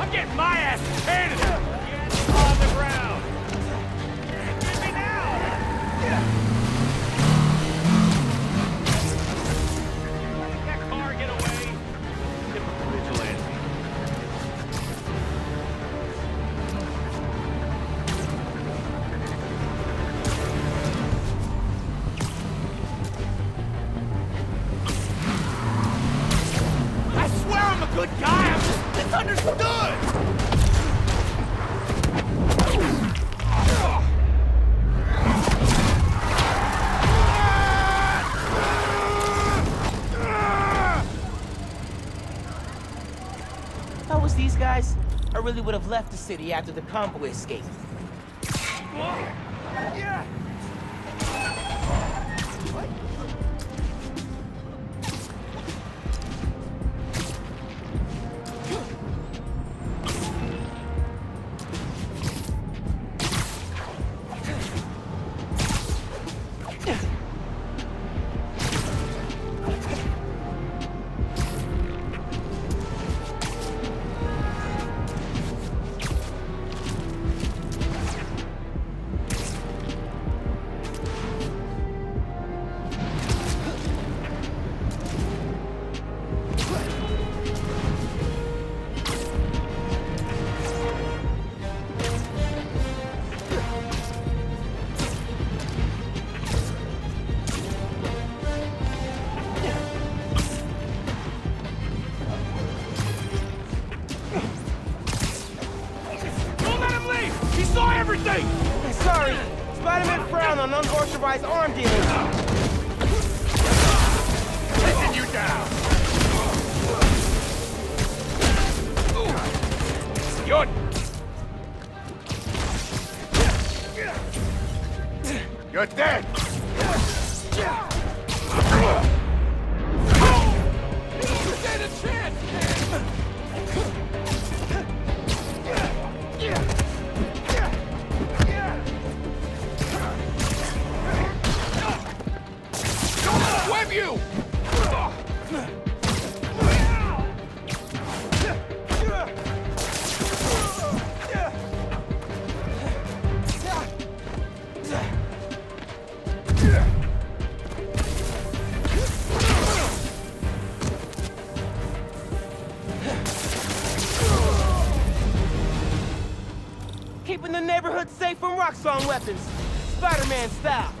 I'm getting my ass handed. On the ground. Get me that car get away. Typical vigilante. I swear I'm a good guy. These guys, I really would have left the city after the convoy escaped. Yeah. Saw everything. Sorry, Spider-Man frowned on unauthorized arm dealers. Taking you down. You're You're dead! Keeping the neighborhood safe from Roxxon weapons. Spider-Man style.